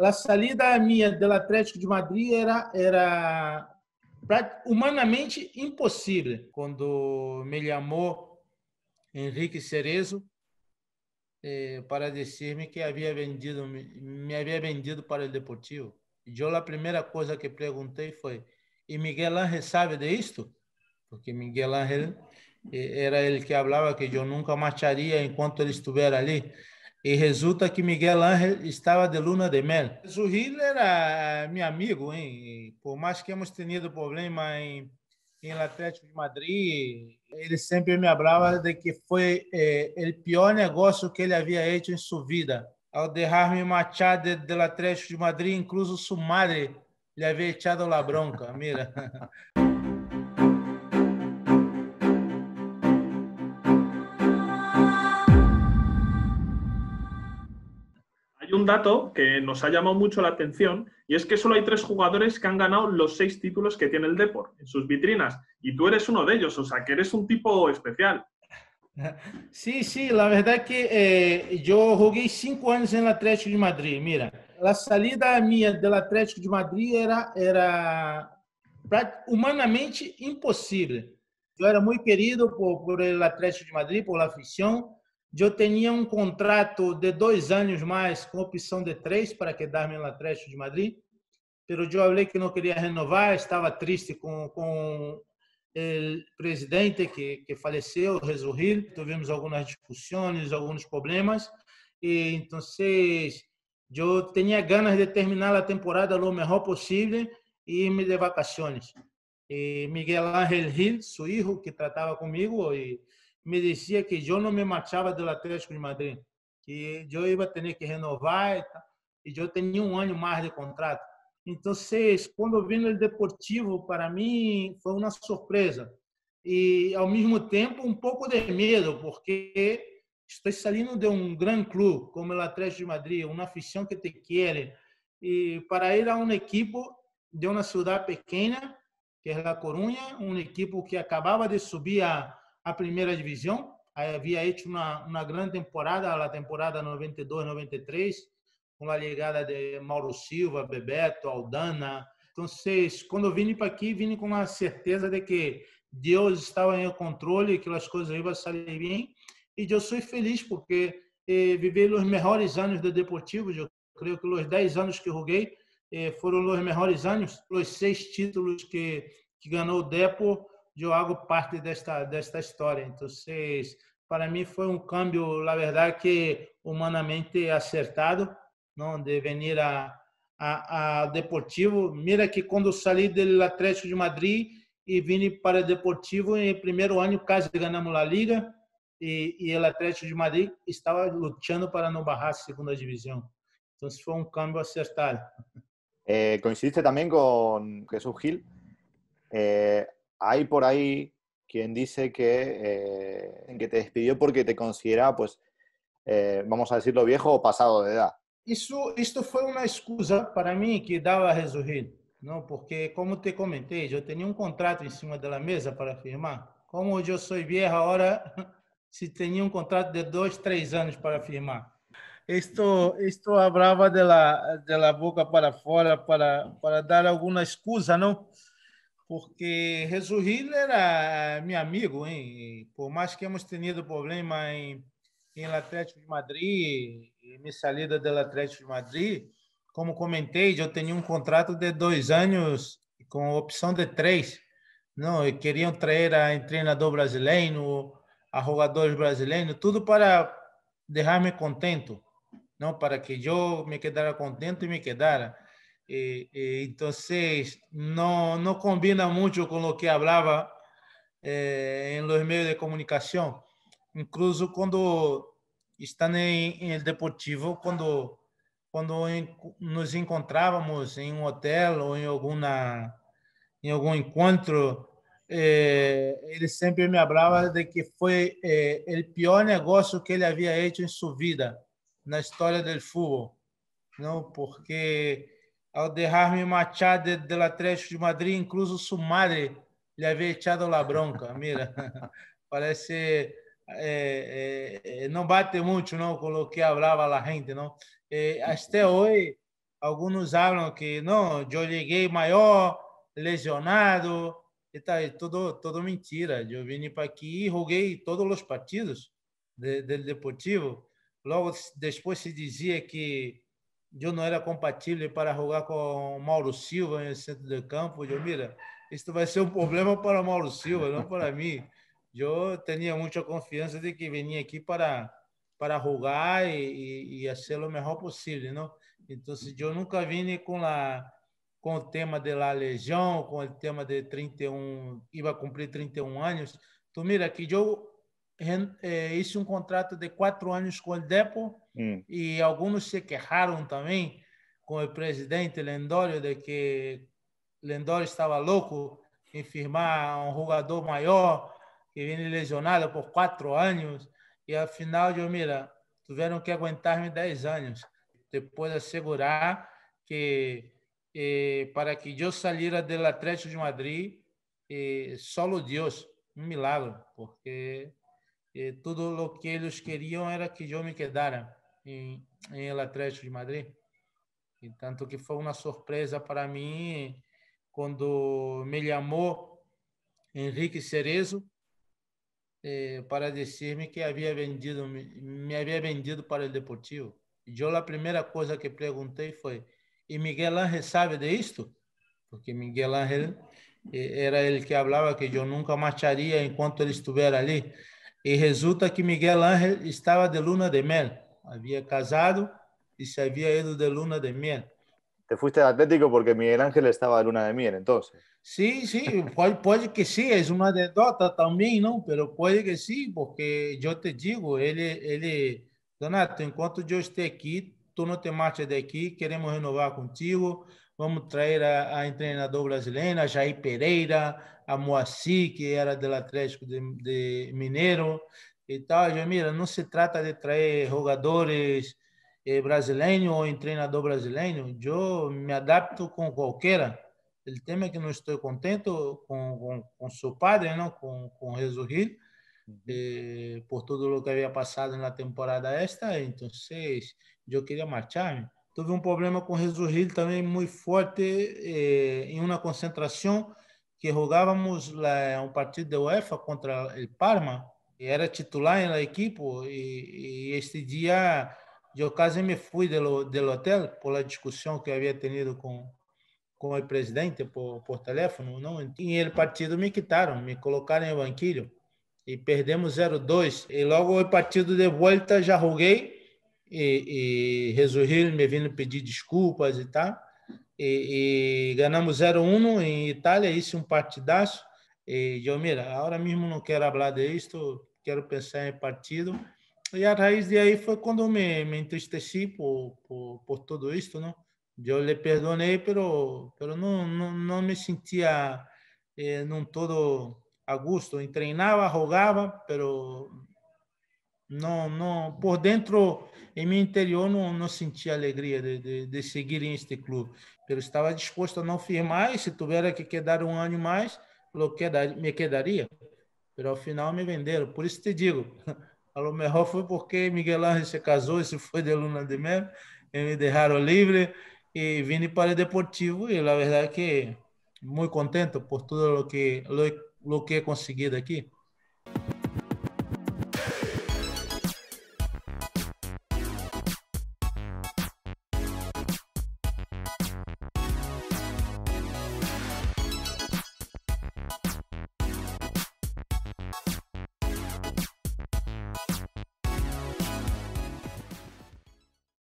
a saída minha do Atlético de Madrid era era humanamente impossível. Quando me chamou Henrique Cerezo eh, para dizer-me que havia vendido me havia vendido para o Deportivo. E eu a primeira coisa que perguntei foi: "E Miguel Ángel sabe de isto?" Porque Miguel Ángel eh, era ele que falava que eu nunca marcharia enquanto ele estiver ali. E resulta que Miguel Ángel estava de luna de mel. O era meu amigo, hein? por mais que hemos tenido problema em, em Atlético de Madrid, ele sempre me falava de que foi eh, o pior negócio que ele havia feito em sua vida. Ao deixar-me marchar do Atlético de Madrid, incluso sua madre lhe havia echado a bronca. Mira. dato que nos ha llamado mucho la atención y es que solo hay tres jugadores que han ganado los seis títulos que tiene el Deport en sus vitrinas y tú eres uno de ellos, o sea que eres un tipo especial. Sí, sí, la verdad que eh, yo jugué cinco años en el Atlético de Madrid. Mira, la salida mía del Atlético de Madrid era, era humanamente imposible. Yo era muy querido por, por el Atlético de Madrid, por la afición. Eu tinha um contrato de dois anos mais com opção de três para quedar-me no Atlético de Madrid, pero eu falei que não queria renovar, estava triste com, com o presidente que, que faleceu, Rezurril, tivemos algumas discussões, alguns problemas, e então eu tinha ganas de terminar a temporada o melhor possível e irme de vacações. E Miguel Ángel Gil, seu filho, que tratava comigo, e me dizia que eu não me marchava do Atlético de Madrid, que eu ia ter que renovar e eu tinha um ano mais de contrato. Então, quando vim no Deportivo, para mim foi uma surpresa e, ao mesmo tempo, um pouco de medo, porque estou saindo de um grande clube como o Atlético de Madrid, uma afição que te quer, e para ir a uma equipe de uma cidade pequena, que é a Corunha, uma equipe que acabava de subir a a primeira divisão. Havia hecho uma, uma grande temporada, a temporada 92-93, com a chegada de Mauro Silva, Bebeto, Aldana. Então, quando vim para aqui, vim com a certeza de que Deus estava em controle que as coisas iam sair bem. E eu sou feliz porque eh, vivi os melhores anos do Deportivo. Eu creio que os 10 anos que joguei eh, foram os melhores anos. Os seis títulos que, que ganhou o Depo eu hago parte desta desta história. Então, para mim foi um câmbio, na verdade, que humanamente acertado, não de vir a, a, a Deportivo. Mira que quando saí do Atlético de Madrid e vim para o Deportivo, em primeiro ano quase ganhamos a Liga e, e o Atlético de Madrid estava lutando para não barrar a segunda divisão. Então, foi um câmbio acertado. Eh, coincidiste também com Jesús Gil. Eh, hay por ahí quien dice que, eh, que te despidió porque te considera, pues, eh, vamos a decirlo, viejo o pasado de edad. Isso, isto foi uma excusa para mim que dava a resolver, não? Porque, como te comentei, eu tinha um contrato em cima da mesa para firmar. Como eu sou viejo, agora se tinha um contrato de dois, três anos para firmar. Isto, isto hablaba de la, de la boca para fora para, para dar alguma excusa, não? Porque Resurgir era meu amigo, hein? Por mais que hemos tenido problema em, em Atlético de Madrid, e minha saída do Atlético de Madrid, como comentei, eu tinha um contrato de dois anos com opção de três. Não, e queriam trazer a treinador brasileiro, a jogadores brasileiros, tudo para deixar-me contento, não para que eu me quedara contente e me quedara. Então, não, não combina muito com o que falava eh, em los de comunicação. Incluso quando está em, Deportivo, quando quando nos encontrávamos em um hotel ou em alguma em algum encontro, eh, ele sempre me falava de que foi eh, o pior negócio que ele havia feito em sua vida na história do futebol, não porque ao deixar-me marchar de, del Atlético de Madrid, incluso su madre le había echado la bronca. Mira, parece eh, eh, não bate muito não com o que falava a gente não eh, até hoje alguns falam que não, eu cheguei maior, lesionado, e tá, é tudo, mentira. Eu vim para aqui e joguei todos os partidos do de Deportivo. Logo depois se dizia que eu não era compatível para jogar com Mauro Silva no centro do campo. Eu, mira, isso vai ser um problema para Mauro Silva, não para mim. Eu tinha muita confiança de que vinha aqui para para jogar e, e, e hacer o melhor possível, não? Então, eu nunca vim com a com o tema de la legião, com o tema de 31, iba a cumprir 31 anos. Tu mira que eu eh, hice um contrato de quatro anos com o Depo hum. e alguns se queixaram também com o presidente Lendório de que Lendório estava louco em firmar um jogador maior que vem lesionado por quatro anos e afinal eu mira tiveram que aguentar-me dez anos depois assegurar que eh, para que eu saíra do Atlético de Madrid eh, solo Deus um milagre porque eh, tudo o que eles queriam era que eu me quedara em, em el Atlético de Madrid e tanto que foi uma surpresa para mim quando me chamou Henrique Cerezo eh, para dizer-me que havia vendido me havia vendido para o Deportivo. E eu a primeira coisa que perguntei foi: "E Miguel Ángel sabe de isto?" Porque Miguel Ángel eh, era ele que falava que eu nunca marcharia enquanto ele estiver ali. E resulta que Miguel Ángel estava de luna de mel, havia casado e se havia ido de luna de mel. Te fuiste de Atlético porque Miguel Ángel estaba de luna de miel, entonces. Sí, sí, puede, puede que sí, es una anécdota también, ¿no? Pero puede que sí, porque yo te digo, ele, ele, Donato, enquanto eu esté aqui, tu não te marcha daqui, queremos renovar contigo, vamos trazer a, a treinador brasileira, a Jair Pereira, a Moacir, que era do Atlético de, de Mineiro e tal. Eu, mira, não se trata de trazer jogadores eh, brasileiro ou em treinador brasileiro, eu me adapto com qualquer. O tema é que não estou contente com, com, com seu padre, não, com, com Jesus Gil, eh, por tudo o que havia passado na temporada esta, então eu queria marchar. Tive um problema com Jesus Gil também muito forte eh, em uma concentração que jogávamos lá, um partido de UEFA contra o Parma, era titular na equipe, e, e este dia eu quase me fui do, do hotel por la discussão que havia tenido com com o presidente por, por telefone, não? E ele partido me quitaram, me colocaram em banquilho e perdemos 0-2. E logo o partido de volta já joguei e, e resolvi me vindo pedir desculpas e tal. E, e ganhamos 0-1 em Itália, isso é um partidaço. E eu, mira, agora mesmo não quero falar disso, quero pensar em partido e a raiz de aí foi quando me, me entristeci por, por, por tudo isso, não? Eu lhe perdonei, pero, pero não, não, não me sentia eh, num todo a gosto. Eu treinava, jogava, pero não, não, por dentro, em meu interior, não, não sentia alegria de, de, de seguir este clube. Pero estava disposto a não firmar e se tivesse que quedar um ano mais, me quedaria. Pero ao final me venderam. Por isso te digo, A lo mejor foi porque Miguel Ángel se casou e se foi de luna de mel, e me deixaram livre e vim para o Deportivo e a verdade é que muito contento por tudo o que, lo, lo que aqui.